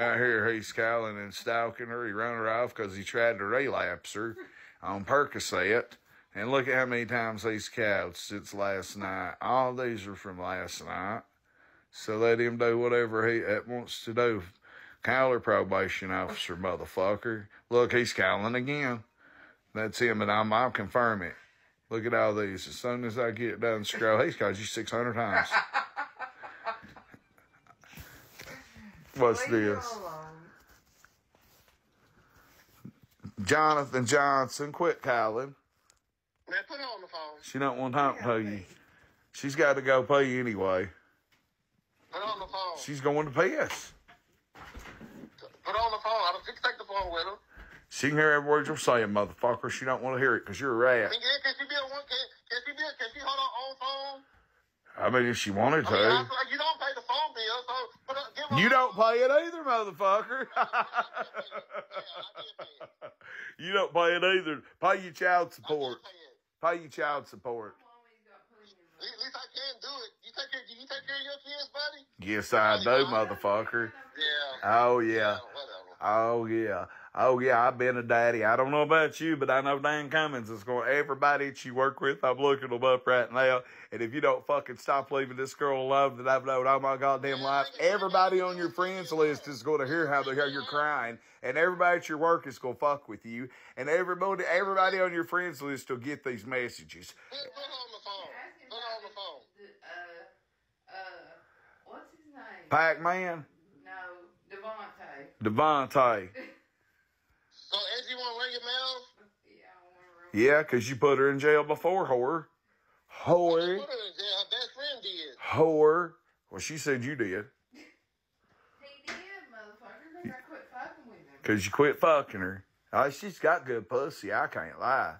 Right here, he's scowling and stalking her. He run her off because he tried to relapse her on Percocet. And look at how many times he's cowed since last night. All these are from last night. So let him do whatever he uh, wants to do. Cowler probation officer, motherfucker. Look, he's cowling again. That's him, and I'm, I'll confirm it. Look at all these. As soon as I get done scroll, he's called you 600 times. What's Leave this? Jonathan Johnson, quit calling. Man, put her on the phone. She don't want to talk to you. She's got to go pee anyway. Put her on the phone. She's going to piss. Put her on the phone. I don't think take the phone with her. She can hear every word you're saying, motherfucker. She don't want to hear it because you're a I rat. mean, yeah, can she be a one? Can, can she be? A, can she hold her own phone? I mean, if she wanted I mean, I to. feel you don't pay the phone bill, so put her, give her. You don't pay it either, mother. it. you don't pay it either. Pay your child I support. did pay it. Pay your child support. At least- I can do it. You take care. You take care of your kids, buddy? Yes, I do, motherfucker. Yeah. Oh, yeah. Yeah, whatever. Oh yeah. Oh yeah, I've been a daddy. I don't know about you, but I know Dan Cummings is going everybody that you work with, I'm looking them up right now. And if you don't fucking stop leaving this girl alone that I've known all my goddamn life, everybody on your friends list is going to hear how they hear you're crying. And everybody at your work is going to fuck with you. And everybody everybody on your friends list will get these messages. Put, put her on the phone. Put her on the phone. the- Uh, uh, what's his name? Pac Man, No, Devontae. Devontae. So, Angie, want to ring your mouth? Yeah, I want Yeah, 'cause you put her in jail before, whore. Whore. Put her in jail. Her best friend did. Whore. Well, she said you did. He did, motherfucker. Cause I quit fucking with him. Because you quit fucking her. Oh, she's got good pussy. I can't lie.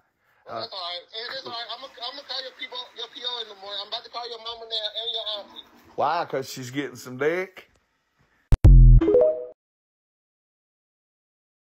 Well, that's all right. And that's all right. I'm gonna I'm gonna call your people your PO in the morning. I'm about to call your mama now and your auntie. Why? Because she's getting some dick?